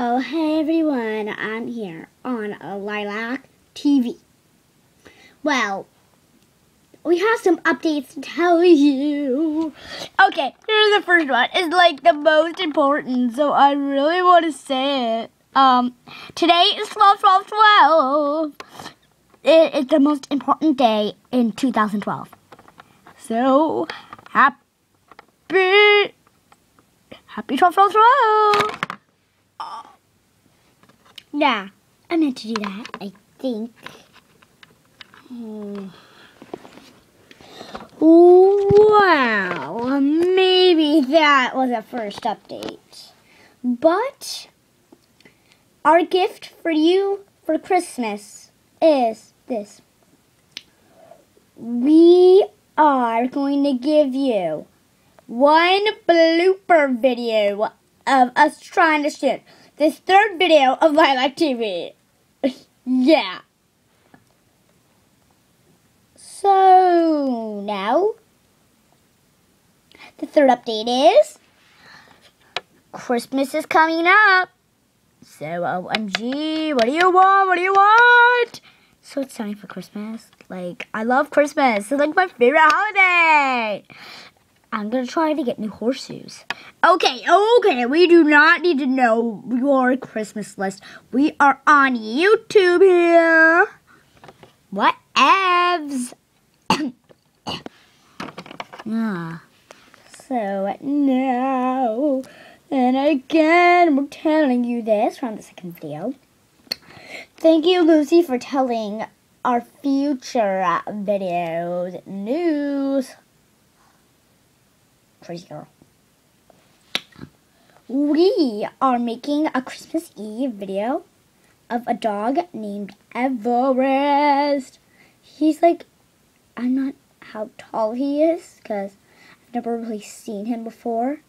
Oh, hey everyone, I'm here on a Lilac TV. Well, we have some updates to tell you. Okay, here's the first one. It's like the most important, so I really want to say it. Um, today is 12 12 12. It is the most important day in 2012. So, happy, happy 12 12 12. Yeah, I meant to do that, I think. Hmm. Wow, maybe that was a first update. But our gift for you for Christmas is this. We are going to give you one blooper video of us trying to shoot this third video of Lilac TV. yeah. So now, the third update is Christmas is coming up. So OMG, what do you want? What do you want? So it's time for Christmas. Like I love Christmas. It's like my favorite holiday. I'm gonna try to get new horseshoes. Okay, okay, we do not need to know your Christmas list. We are on YouTube here. What evs? ah. So now, and again, we're telling you this from the second video. Thank you, Lucy, for telling our future videos news. Crazy girl. We are making a Christmas Eve video of a dog named Everest. He's like, I'm not how tall he is because I've never really seen him before,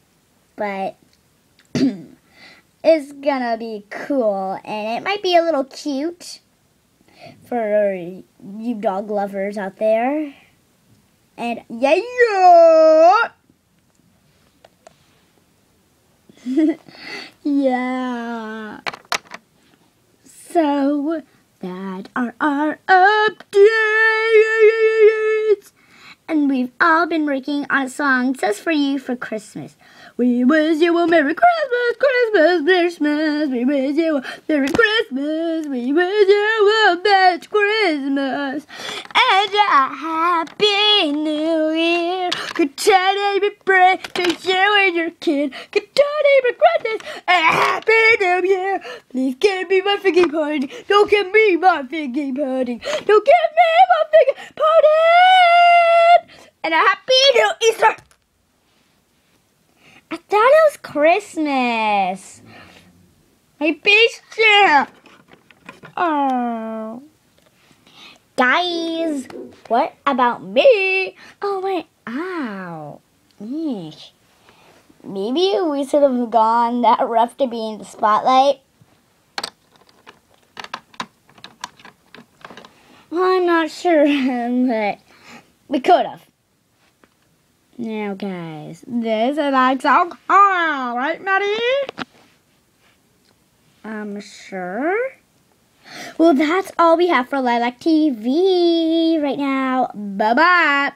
but it's gonna be cool and it might be a little cute for you dog lovers out there. And yeah, yeah. So that are our updates. And we've all been working on a song just for you for Christmas. We wish you a Merry Christmas, Christmas, Christmas. We wish you a Merry Christmas. We wish you a best Christmas. And a Happy New Year. Good time to pray to share with your kid. Good time to Christmas. Happy New Year. Please give me my figgy pudding. Don't give me my figgy pudding. Don't give me my figgy pudding. And a Happy New Easter. I thought it was Christmas. My picture. Oh. Guys, what about me? Oh, my, Ow. Eesh. Maybe we should have gone that rough to be in the spotlight. Well, I'm not sure, but we could have. Now, guys, this is like so cool, right, Maddie? I'm sure. Well, that's all we have for Lilac TV right now. Bye-bye.